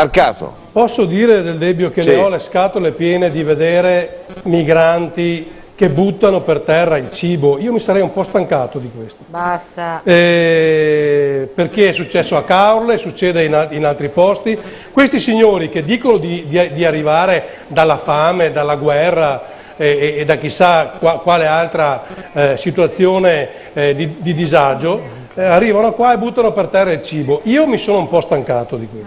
Marcato. Posso dire del Debbio che Sì. ne ho le scatole piene di vedere migranti che buttano per terra il cibo. Io mi sarei un po' stancato di questo. Basta. Eh, perché è successo a Caorle, succede in, al- in altri posti. Questi signori che dicono di, di- di arrivare dalla fame, dalla guerra e, e, e da chissà qua- quale altra eh, situazione eh, di, di disagio, eh, arrivano qua e buttano per terra il cibo. Io mi sono un po' stancato di questo.